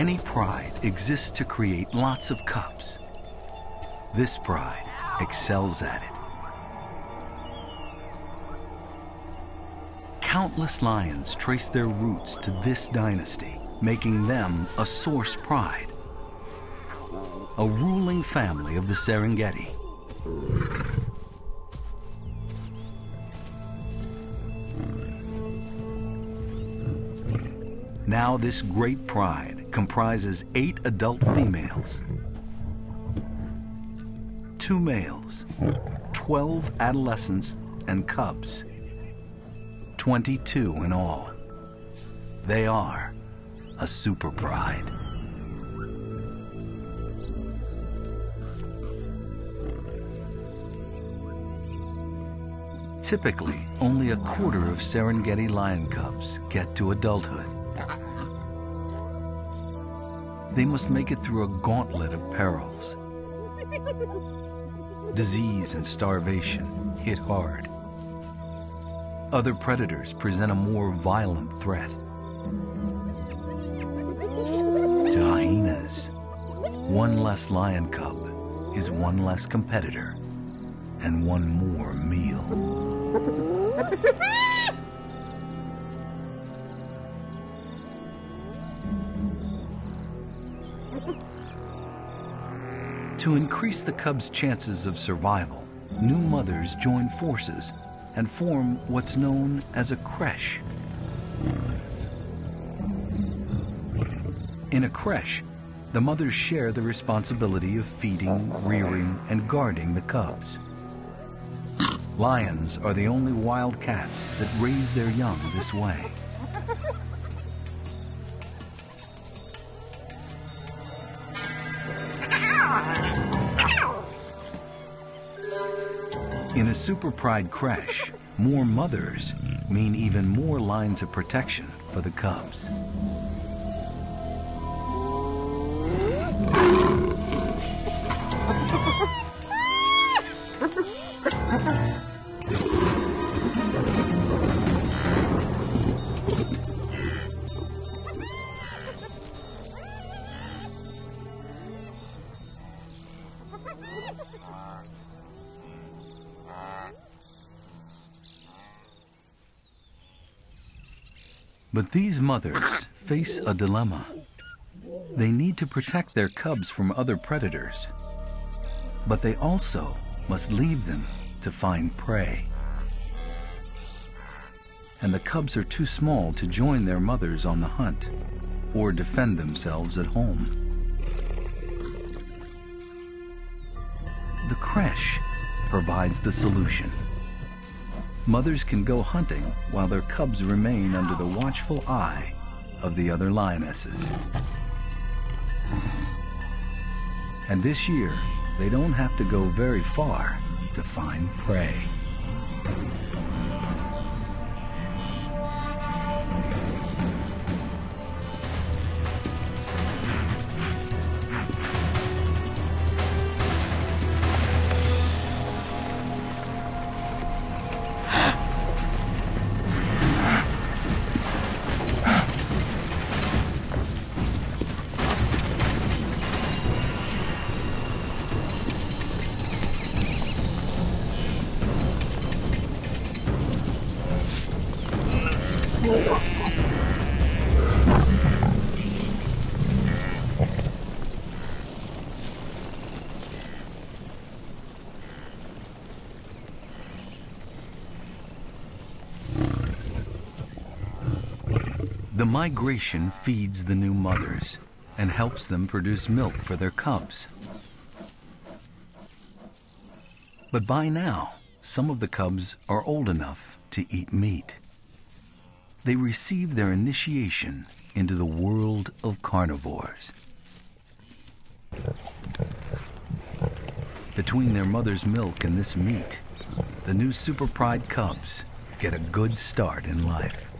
Any pride exists to create lots of cubs. This pride excels at it. Countless lions trace their roots to this dynasty, making them a source pride. A ruling family of the Serengeti. Now this great pride comprises eight adult females, two males, 12 adolescents and cubs, 22 in all. They are a super pride. Typically, only a quarter of Serengeti lion cubs get to adulthood. They must make it through a gauntlet of perils. Disease and starvation hit hard. Other predators present a more violent threat. To hyenas, one less lion cub is one less competitor and one more meal. To increase the cub's chances of survival, new mothers join forces and form what's known as a creche. In a creche, the mothers share the responsibility of feeding, rearing, and guarding the cubs. Lions are the only wild cats that raise their young this way. In a super pride creche, more mothers mean even more lines of protection for the cubs. But these mothers face a dilemma. They need to protect their cubs from other predators, but they also must leave them to find prey. And the cubs are too small to join their mothers on the hunt or defend themselves at home. The creche provides the solution. Mothers can go hunting while their cubs remain under the watchful eye of the other lionesses. And this year, they don't have to go very far to find prey. The migration feeds the new mothers and helps them produce milk for their cubs. But by now, some of the cubs are old enough to eat meat. They receive their initiation into the world of carnivores. Between their mother's milk and this meat, the new Super Pride cubs get a good start in life.